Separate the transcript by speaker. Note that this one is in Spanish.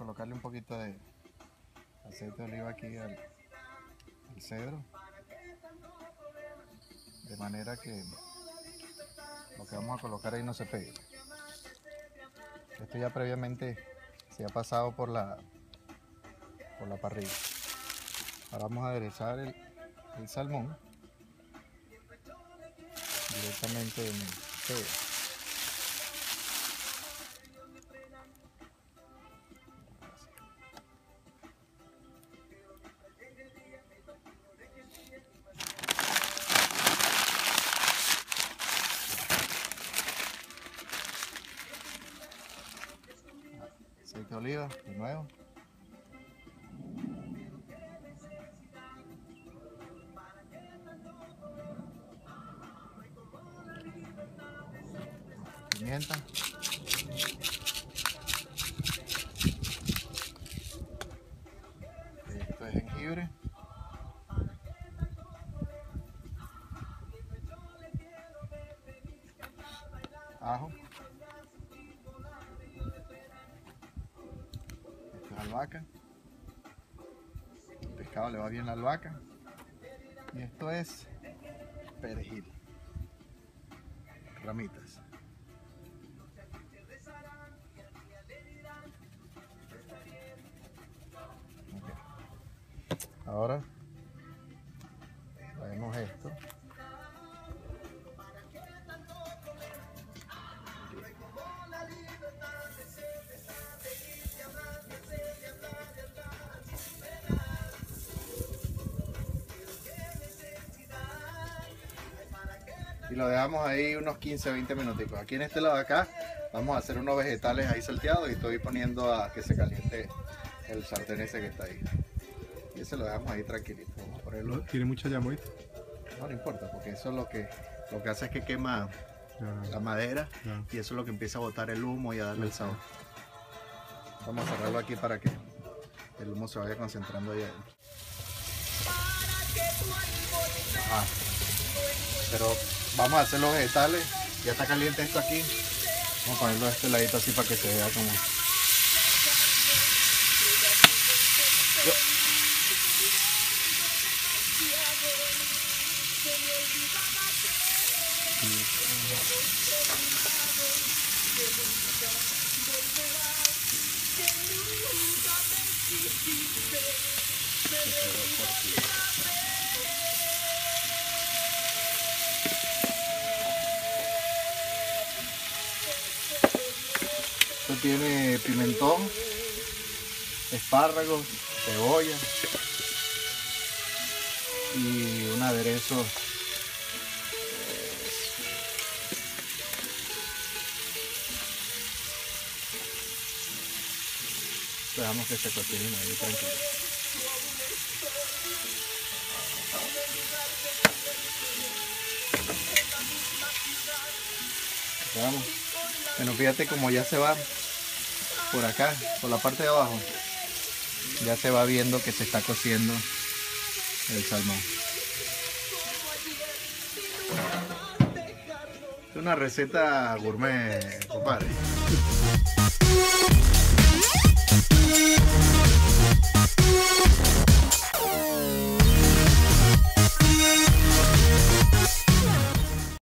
Speaker 1: colocarle un poquito de aceite de oliva aquí al, al cedro. De manera que lo que vamos a colocar ahí no se pegue. Esto ya previamente se ha pasado por la, por la parrilla. Ahora vamos a aderezar el, el salmón directamente en el cedro. Aceite de oliva de nuevo. Pimienta. Esto es jengibre. Ajo. Albahaca. El pescado le va bien la albahaca. Y esto es perejil. Ramitas. Ok. Ahora traemos esto. Y lo dejamos ahí unos 15 20 minuticos. Aquí en este lado de acá vamos a hacer unos vegetales ahí salteados y estoy poniendo a que se caliente el sartén ese que está ahí. Y ese lo dejamos ahí tranquilito. Vamos a ponerlo.
Speaker 2: Tiene mucha llama, ¿viste?
Speaker 1: No, no importa, porque eso es lo que, lo que hace es que quema
Speaker 2: Ya,
Speaker 1: la madera
Speaker 2: ya.
Speaker 1: y eso es lo que empieza a botar el humo y a darle el sabor. Vamos a cerrarlo aquí para que el humo se vaya concentrando ahí adentro. Ajá. Pero vamos a hacer los vegetales. Ya está caliente esto aquí. Vamos a ponerlo de este ladito así para que se vea como. Esto tiene pimentón, espárragos, cebolla y un aderezo. Dejamos que se cocinen ahí tranquilo. Veamos. Bueno, fíjate como ya se va por acá, por la parte de abajo. Ya se va viendo que se está cociendo el salmón. Es una receta gourmet, compadre.